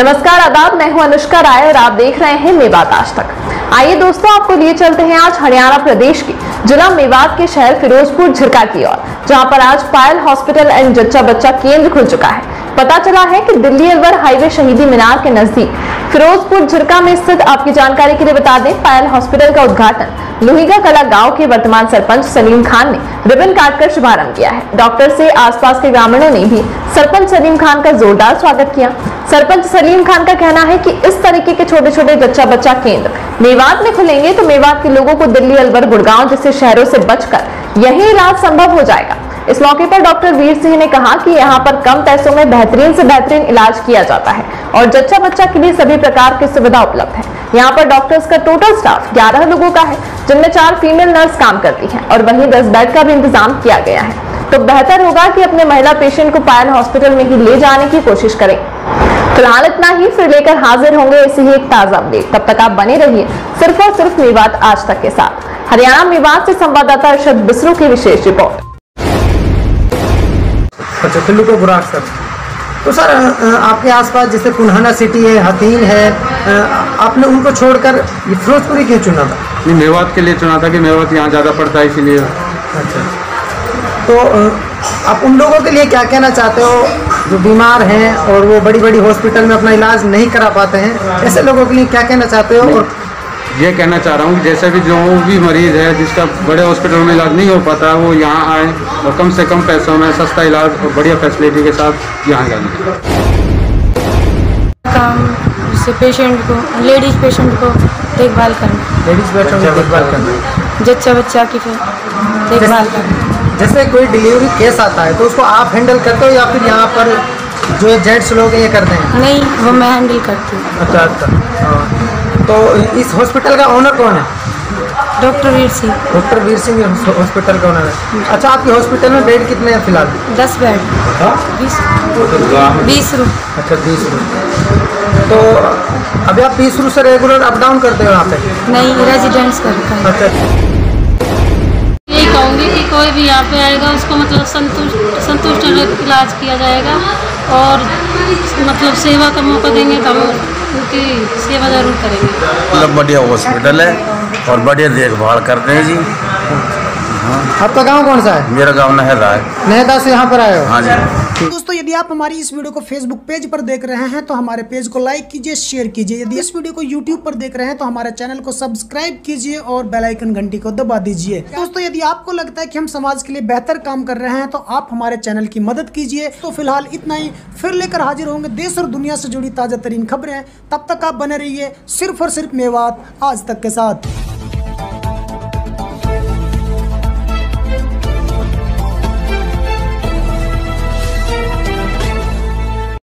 नमस्कार, आदाब। मैं हूँ अनुष्का राय और आप देख रहे हैं मेवात आज तक। आइए दोस्तों, आपको लिए चलते हैं आज हरियाणा प्रदेश के जिला मेवात के शहर फिरोजपुर, झिरका की ओर, जहाँ पर आज पायल हॉस्पिटल एंड जच्चा बच्चा केंद्र खुल चुका है। पता चला है कि दिल्ली अलवर हाईवे शहीदी मीनार के नज़दीक, फिरोजपुर, झिरका में स्थित आपकी जानकारी के लिए बता दें, पायल हॉस्पिटल का उद्घाटन लोहिगा कला गाँव के वर्तमान सरपंच सलीम खान ने रिबन काटकर शुभारंभ किया है। डॉक्टर से आसपास के ग्रामीणों ने भी सरपंच सलीम खान का जोरदार स्वागत किया। सरपंच सलीम खान का कहना है कि इस तरीके के छोटे छोटे जच्चा बच्चा केंद्र मेवात में खुलेंगे तो मेवात के लोगों को दिल्ली, अलवर, गुड़गांव जैसे शहरों से बचकर यही इलाज संभव हो जाएगा। इस मौके पर डॉक्टर वीर सिंह ने कहा कि यहाँ पर कम पैसों में बेहतरीन से बेहतरीन इलाज किया जाता है और जच्चा बच्चा के लिए सभी प्रकार की सुविधा उपलब्ध है। यहाँ पर डॉक्टर्स का टोटल स्टाफ 11 लोगों का है, जिनमें चार फीमेल नर्स काम करती हैं और वहीं 10 बेड का भी इंतज़ाम किया गया है। तो बेहतर होगा कि अपने महिला पेशेंट को पायल हॉस्पिटल में ही ले जाने की कोशिश करें। फ़िलहाल इतना ही फिर लेकर हाजिर होंगे ऐसी ही एक ताज़ा अपडेट। तब तक आप बने रहिए सिर्फ़ और सिर्फ़ मेवात आज तक के साथ। हरियाणा मेवात से संवाददाता अरशद बिस्रू की विशेष रिपोर्ट। अच्छा को बुराक सर तो सर आपके आसपास जैसे पुनहाना सिटी है हतीन है आपने उनको छोड़कर ये फिरोजपुरी क्यों चुना था? नहीं मेवात के लिए चुना था कि मेवात यहाँ ज़्यादा पड़ता है इसीलिए। अच्छा। तो आप उन लोगों के लिए क्या कहना चाहते हो? जो बीमार हैं और वो बड़ी बड़ी हॉस्पिटल में अपना इलाज नहीं करा पाते हैं ऐसे लोगों के लिए क्या कहना चाहते हो? और ये कहना चाह रहा हूँ कि जैसे भी जो भी मरीज़ है जिसका बड़े हॉस्पिटल में इलाज नहीं हो पाता वो यहाँ आए और कम से कम पैसों में सस्ता इलाज और बढ़िया फैसिलिटी के साथ यहाँ जाए। काम जैसे पेशेंट को लेडीज़ पेशेंट को देखभाल करना। लेडीज़ बेटों की देखभाल करना। जच्चा बच्चा की देखभाल करना। जैसे कोई डिलीवरी केस आता है तो उसको आप हैंडल करते हो या फिर यहाँ पर जो जेंट्स लोग हैं ये करते हैं? नहीं वो मैं हैंडल करती हूँ। अच्छा अच्छा। हाँ। तो इस हॉस्पिटल का ओनर कौन है? Doctor Veer Singh doctor Veer Singh hospital का ओनर है। अच्छा आपके हॉस्पिटल में बेड कितने हैं फ़िलहाल? दस बेड बीस। बीस रूम अच्छा बीस तो अभी आप बीस से रेगुलर अप डाउन करते हो यहाँ पे? नहीं रेजिडेंट्स करता है। अच्छा कि कोई भी यहाँ पे आएगा उसको मतलब संतुष्ट संतुष्ट इलाज किया जाएगा और मतलब सेवा का मौका देंगे तो हम उनकी सेवा ज़रूर करेंगे। मतलब बढ़िया हॉस्पिटल है और बढ़िया देखभाल करते हैं जी। आपका गाँव कौन सा है? मेरा गाँव नहर है। नहदा से यहाँ पर आए हो? हाँ जी। दोस्तों, यदि आप हमारी इस वीडियो को फेसबुक पेज पर देख रहे हैं तो हमारे पेज को लाइक कीजिए शेयर कीजिए। यदि इस वीडियो को यूट्यूब पर देख रहे हैं तो हमारे चैनल को सब्सक्राइब कीजिए और बेल आइकन घंटी को दबा दीजिए। दोस्तों, यदि आपको लगता है कि हम समाज के लिए बेहतर काम कर रहे हैं तो आप हमारे चैनल की मदद कीजिए। तो फ़िलहाल इतना ही। फिर लेकर हाजिर होंगे देश और दुनिया से जुड़ी ताज़ा तरीन खबरें। तब तक आप बने रहिए सिर्फ़ और सिर्फ़ मेवात आज तक के साथ।